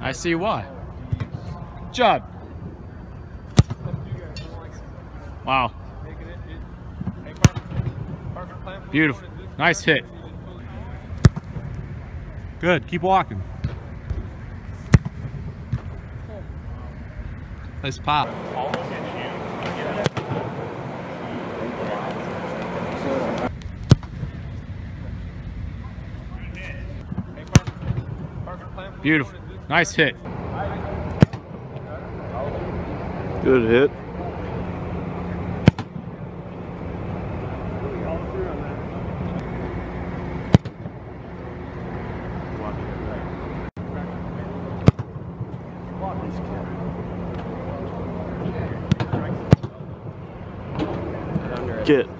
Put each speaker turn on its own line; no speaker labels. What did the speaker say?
I see why. Good job. Wow. Beautiful. Nice hit.
Good. Keep walking. Nice pop.
Beautiful. Nice hit.
Good hit. Get.